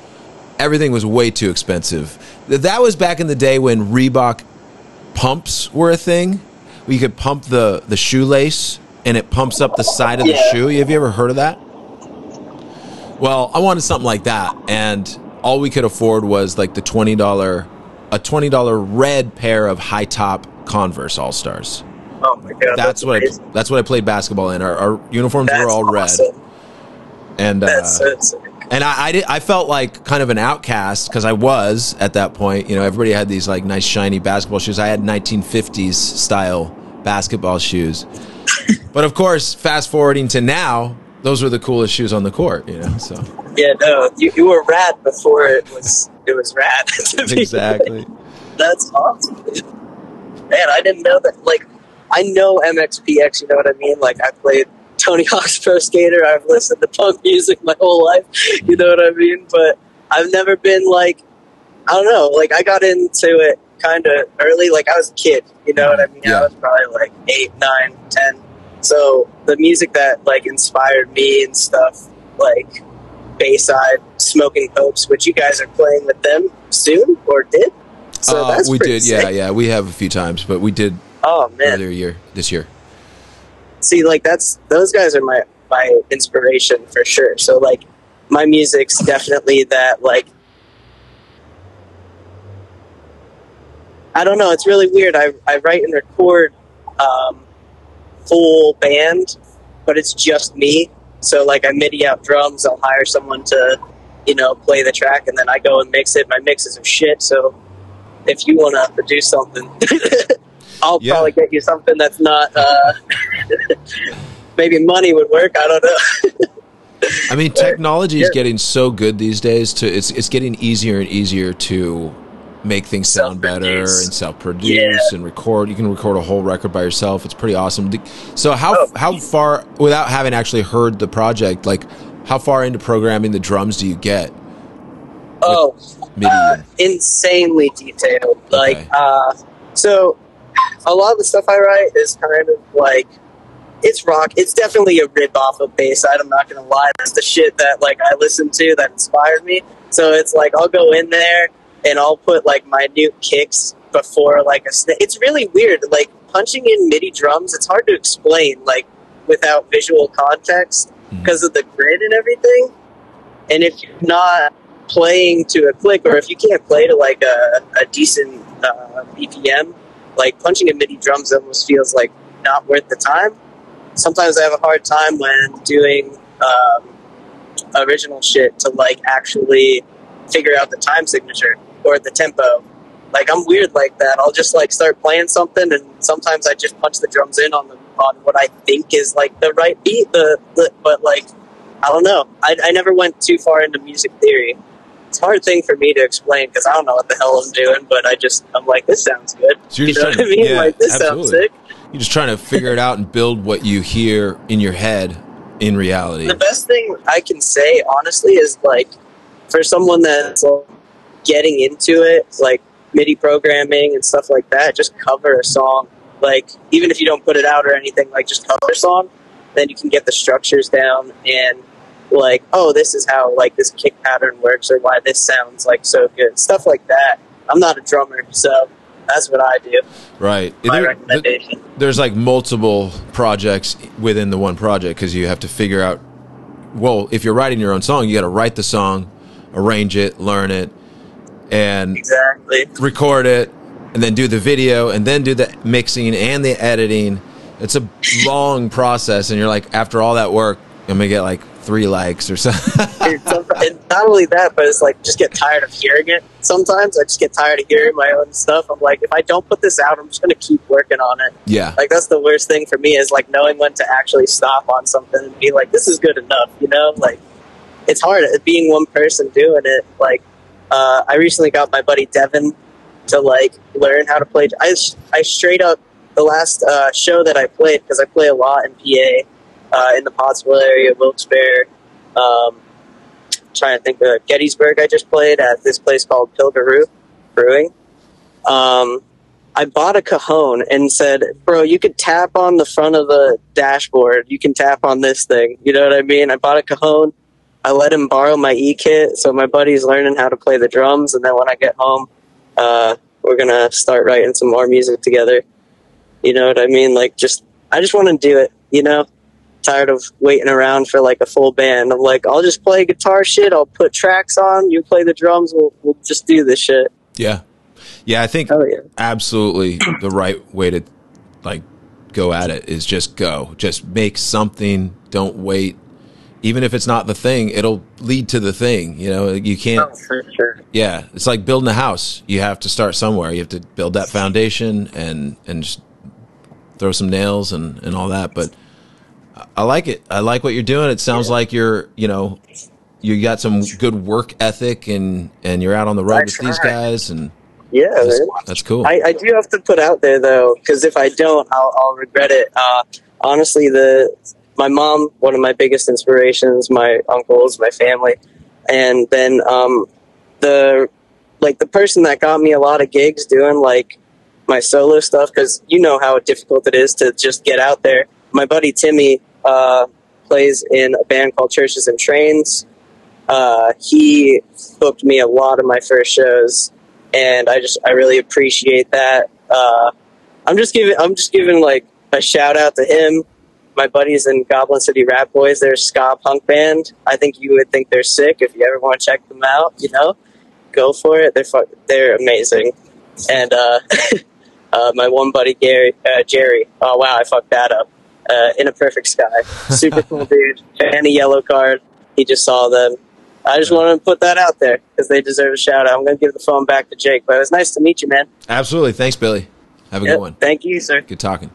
Everything was way too expensive. That was back in the day when reebok pumps were a thing. You could pump the the shoelace and it pumps up the side of the Yeah. shoe. Have you ever heard of that well, I wanted something like that, and all we could afford was like the twenty dollar, a twenty dollar red pair of high top Converse All Stars. Oh my god. That's what I, that's what I played basketball in. Our, our uniforms That's were all red, and uh, That's so and I I, did, I felt like kind of an outcast because I was at that point. You know, everybody had these like nice shiny basketball shoes. I had 1950s style basketball shoes, but of course, fast forwarding to now, those were the coolest shoes on the court. You know, so. Yeah, no, you, you were rad before it was it was rad. exactly. That's awesome. Man, I didn't know that. Like, I know MXPX. You know what I mean? Like, I played Tony Hawk's Pro Skater. I've listened to punk music my whole life. You know what I mean? But I've never been like, I don't know. Like, I got into it kind of early. Like, I was a kid. You know what I mean? Yeah. I was probably like eight, nine, ten. So the music that like inspired me and stuff, like Bayside, Smoking Popes, which you guys are playing with them soon or did. So uh, that's we did, yeah, yeah. We have a few times, but we did Oh man, earlier year this year. see, like that's those guys are my my inspiration for sure. So like, my music's definitely that like. I don't know. It's really weird. I, I write and record um, full band, but it's just me. So like I MIDI out drums. I'll hire someone to, you know, play the track, and then I go and mix it. My mixes are shit. So if you want to produce something, I'll Yeah. probably get you something that's not. Uh, maybe money would work. I don't know. I mean, technology is Yeah. getting so good these days. To it's it's getting easier and easier to make things sound better and self-produce Yeah. and record. You can record a whole record by yourself. It's pretty awesome. So how Oh. how far without having actually heard the project, like how far into programming the drums do you get? oh, uh, insanely detailed. Like, uh, so a lot of the stuff I write is kind of like it's rock. It's definitely a rip off of Bayside. I'm not gonna lie. That's the shit that like I listened to that inspired me. So it's like I'll go in there and I'll put like minute kicks before like a snare. It's really weird. Like punching in MIDI drums. It's hard to explain like without visual context because of the grid and everything. And if you're not playing to a click, or if you can't play to like a, a decent uh, BPM, like punching in MIDI drums almost feels like not worth the time. Sometimes I have a hard time when doing um, original shit to like actually figure out the time signature or the tempo. Like I'm weird like that. I'll just like start playing something, and sometimes I just punch the drums in on the on what I think is like the right beat. The, the but like I don't know. I, I never went too far into music theory. It's a hard thing for me to explain because I don't know what the hell I'm doing. But I just I'm like this sounds good. So you're you just know trying what I to- mean? yeah, like this absolutely. sounds sick. You're just trying to figure it out and build what you hear in your head in reality. The best thing I can say, honestly, is like for someone that's getting into it, like MIDI programming and stuff like that, just cover a song. Like even if you don't put it out or anything, like just cover a song, then you can get the structures down and like, oh, this is how like this kick pattern works or why this sounds like so good, stuff like that. I'm not a drummer, so that's what I do. Right. My There- recommendation. there's like multiple projects within the one project because you have to figure out well if you're writing your own song you got to write the song arrange it learn it and Exactly. record it and then do the video and then do the mixing and the editing it's a long process and you're like after all that work i'm gonna get like three likes or something. and, some- and not only that, but it's like just get tired of hearing it. Sometimes I just get tired of hearing my own stuff. I'm like, if I don't put this out, I'm just going to keep working on it. yeah, Like that's the worst thing for me is like knowing when to actually stop on something and be like, this is good enough. You know, like it's hard being one person doing it. Like uh, I recently got my buddy Devin to like learn how to play. I I straight up the last uh, show that I played because I play a lot in PA uh, in the Pottsville area, Wilkes-Barre. Um, trying to think of Gettysburg. I just played at this place called Pilgaroo Brewing. Um, I bought a cajon and said, "Bro, you could tap on the front of the dashboard. You can tap on this thing. You know what I mean?" I bought a cajon. I let him borrow my e kit, so my buddy's learning how to play the drums. And then when I get home, uh, we're gonna start writing some more music together. You know what I mean? Like, just I just want to do it. You know, tired of waiting around for like a full band. I'm like, I'll just play guitar shit. I'll put tracks on. You play the drums. We'll we'll just do this shit. yeah, yeah. I think Hell yeah. absolutely the right way to like go at it is just go, just make something. Don't wait. Even if it's not the thing, it'll lead to the thing. You know, you can't. for sure. Yeah, it's like building a house. You have to start somewhere. You have to build that foundation and and just throw some nails and and all that. But I- like it. I like what you're doing. It sounds like you're you know you got some good work ethic and and you're out on the road I with these guys and Yeah, that's, that's cool. I, I do have to put out there though, because if I don't, I'll, I'll regret it. Uh, honestly, the my mom, one of my biggest inspirations, my uncles, my family, and then um, the like the person that got me a lot of gigs doing like my solo stuff, because you know how difficult it is to just get out there. My buddy Timmy uh, plays in a band called Churches and Trains. Uh, he booked me a lot of my first shows and I just I really appreciate that. Uh, I'm just giving I'm just giving like a shout out to him. My buddies in Goblin City Rap Boys, they're a ska punk band. I think you would think they're sick if you ever want to check them out. You know, go for it. They're fu- they're amazing. And uh, uh, my one buddy Gary uh, Jerry. Oh wow, I fucked that up. Uh, in a perfect sky, super cool dude. And a Yellowcard. He just saw them. I just want to put that out there because they deserve a shout out. I'm going to give the phone back to Jake, but it was nice to meet you, man. Absolutely. Thanks, Billy. Have a Yep, good one. Thank you, sir. Good talking.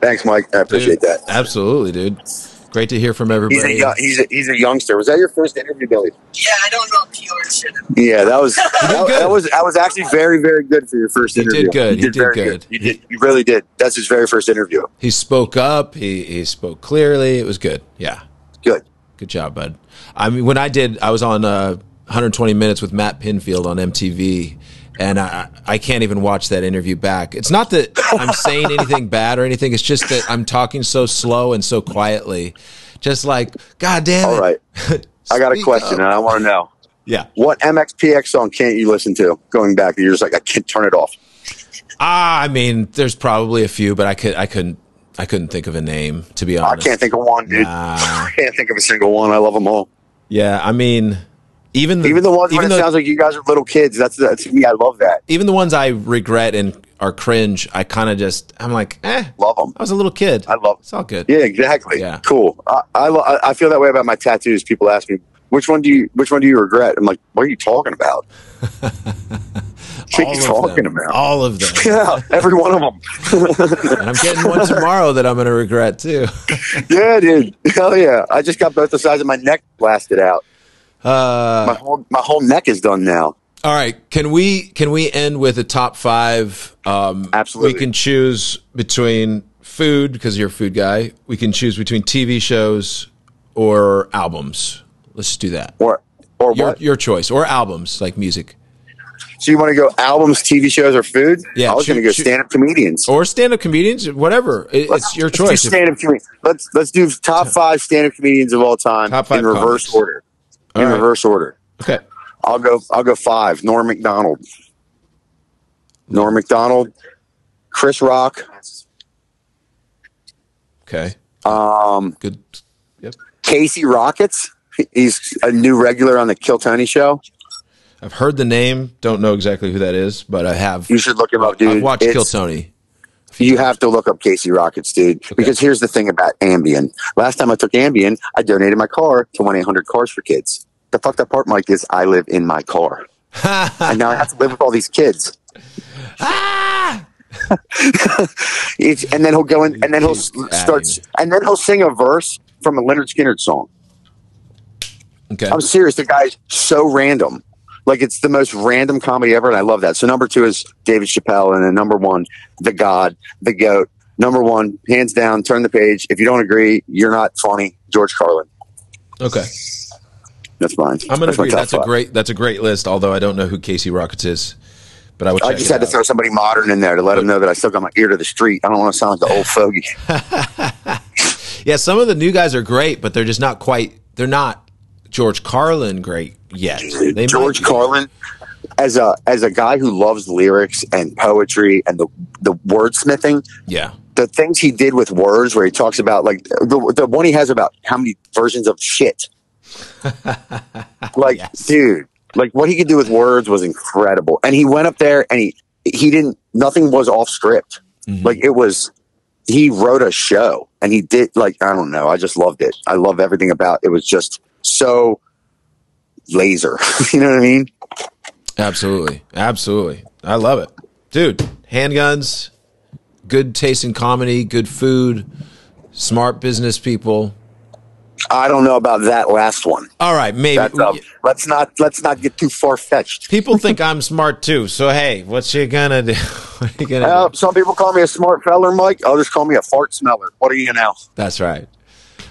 Thanks, Mike. I appreciate Dude, that. Absolutely, dude. Great to hear from everybody. He's a, young, he's a he's a youngster. Was that your first interview, Billy? Yeah, I don't know pure shit. Yeah, that was that, good. that was that was actually very very good for your first He did interview. good. You He did very good. You did. You really did. That's his very first interview. he spoke up. He he spoke clearly. It was good. Yeah. Good. Good job, bud. I mean, when I did, I was on uh, 120 Minutes with Matt Pinfield on MTV, and I, I can't even watch that interview back. It's not that I'm saying anything bad or anything. It's just that I'm talking so slow and so quietly. Just like, God damn it. All right. I got a question, up. and I want to know Yeah. what MXPX song can't you listen to? Going back, you're just like I can't turn it off. Ah, I mean, there's probably a few, but I could, I couldn't, I couldn't think of a name to be honest. I can't think of one, dude. Nah. I can't think of a single one. I love them all. Yeah, I mean, even the Even the ones when even it sounds like you guys are little kids. That's that's me. I love that. even the ones I regret and are cringe. I kind of just, I'm like, eh, Love them. I was a little kid. I love. It's all good. Yeah, exactly. Yeah. Cool. I, I I feel that way about my tattoos. People ask me which one do you which one do you regret? I'm like, what are you talking about? what are you All of talking them. about? All of them. Yeah, every one of them. and I'm getting one tomorrow that I'm going to regret too. yeah, dude. Hell yeah. I just got both the sides of my neck blasted out. Uh, My whole my whole neck is done now. all right, can we can we end with a top five? Um, Absolutely. We can choose between food because you're a food guy. We can choose between TV shows or albums. Let's do that. Or or Your what? your choice or albums like music So you want to go albums, TV shows, or food? Yeah, I was going to go stand up comedians. or stand up comedians, whatever. It, it's your choice. Stand up comedians. Let's let's do top five stand up comedians of all time in reverse comics. order. All in right. reverse order. Okay. I'll go. I'll go five. Norm Macdonald. Norm Macdonald, Chris Rock. Okay. Um, Good. Yep. Casey Rockets. He's a new regular on the Kill Tony show. I've heard the name. Don't know exactly who that is, but I have. You should look him up, dude. I've watched It's- Kill Tony. You have to look up Casey Rockets, dude. Because here's the thing about Ambien. Last time I took Ambien, I donated my car to 1 800 Cars for Kids. The fucked up part, Mike, is I live in my car. and now I have to live with all these kids. Ah! And then he'll go in, and then he'll start, and then he'll sing a verse from a Lynyrd Skynyrd song. Okay. I'm serious. The guy's so random. Like it's the most random comedy ever, and I love that. So number two is David Chappelle, and then number one, the God, the Goat. Number one, hands down. Turn the page. If you don't agree, you're not funny. George Carlin. Okay. That's mine. I'm gonna That's my agree. That's a five. great. That's a great list. Although I don't know who Casey Rockets is, but I would. I just had to throw somebody modern in there to let them know that I still got my ear to the street. I don't want to sound like the old fogey. Yeah, some of the new guys are great, but they're just not quite. They're not George Carlin great yet. They George. Carlin, as a as a guy who loves lyrics and poetry and the the wordsmithing, Yeah. the things he did with words, where he talks about like the the one he has about how many versions of shit. like, Yes. dude, like what he could do with words was incredible. And he went up there and he he didn't. Nothing was off script. Mhm. Like it was. He wrote a show and he did like I don't know. I just loved it. I love everything about it. Was just so laser. you know what I mean? Absolutely. Absolutely. I love it. Dude, handguns, good taste in comedy, good food, smart business people. I don't know about that last one. All right, maybe. Um, let's not let's not get too far fetched. People think I'm smart too. So, hey, what you gonna do? What are you gonna Uh, do? some people call me a smart feller, Mike. Just call me a fart smeller. What are you now? That's right.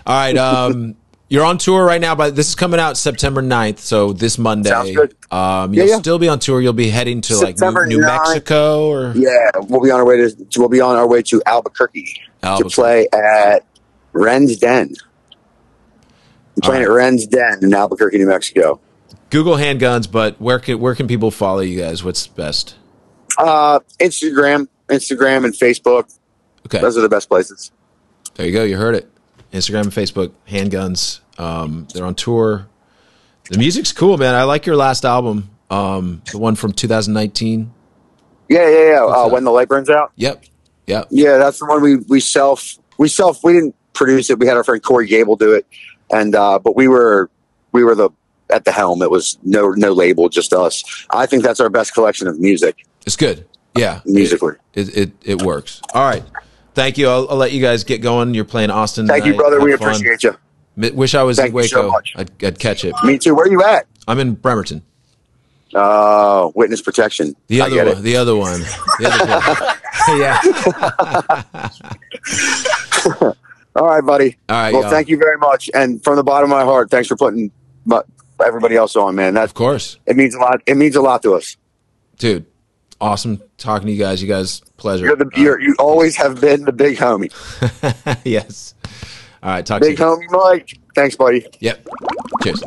All right. Um, you're on tour right now, but this is coming out September 9th. So this Monday. Sounds good. Um, Yeah, you'll yeah. still be on tour. You'll be heading to like New, New Mexico or Yeah, we'll be on our way to we'll be on our way to Albuquerque, Albuquerque. to play at Ren's Den. I'm playing All at Ren's Den in Albuquerque, New Mexico. Google handguns. But where can where can people follow you guys? What's best? Uh, Instagram, Instagram, and Facebook. Okay. Those are the best places. There you go. You heard it. Instagram and Facebook, handguns. Um, they're on tour. The music's cool, man. I like your last album, um, the one from 2019. Yeah, yeah, yeah. Uh, when the light burns out. Yep. Yep. Yeah, that's the one we we self we self we didn't produce it. We had our friend Corey Gable do it, and uh, but we were we were the at the helm. It was no no label, just us. I think that's our best collection of music It's good. Yeah. musically. It, it, it works. All right. Thank you. I'll, I'll let you guys get going. You're playing Austin. Thank you, brother. We fun. appreciate you. Mi- Wish I was Thank in you so Waco. much. I'd, I'd catch it. Me too. Where are you at? I'm in Bremerton. Uh, witness protection. The other one. it. The other one. The other one. yeah. All right, buddy. All right. well, y'all. thank you very much, and from the bottom of my heart, thanks for putting my, everybody else on, man. That Of course, it means a lot. It means a lot to us. dude. Awesome talking to you guys. You guys, pleasure. You're the you're, you always have been the big homie. yes. All right. Talk to Big you. homie, Mike. Thanks, buddy. Yep. Cheers.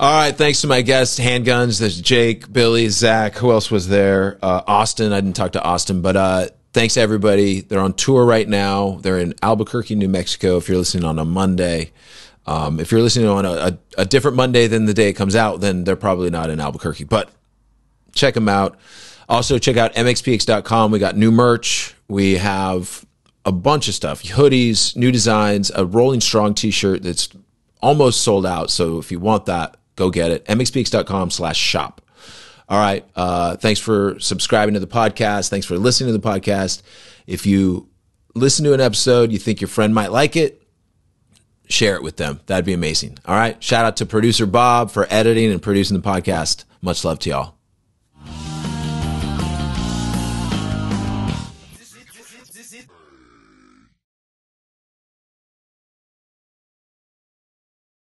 All right. Thanks to my guests, handguns. There's Jake, Billy, Zach. Who else was there? Uh, Austin. I didn't talk to Austin, but uh, thanks to everybody. They're on tour right now. They're in Albuquerque, New Mexico. If you're listening on a Monday, um, if you're listening on a, a, a different Monday than the day it comes out, then they're probably not in Albuquerque. But check them out. Also, check out mxpx.com. We got new merch. We have a bunch of stuff hoodies, new designs, a Rolling Strong t shirt that's almost sold out. So if you want that, go get it. mxpx.com slash shop. All right. Uh, thanks for subscribing to the podcast. Thanks for listening to the podcast. If you listen to an episode, you think your friend might like it, share it with them. That'd be amazing. All right. Shout out to producer Bob for editing and producing the podcast. Much love to y'all.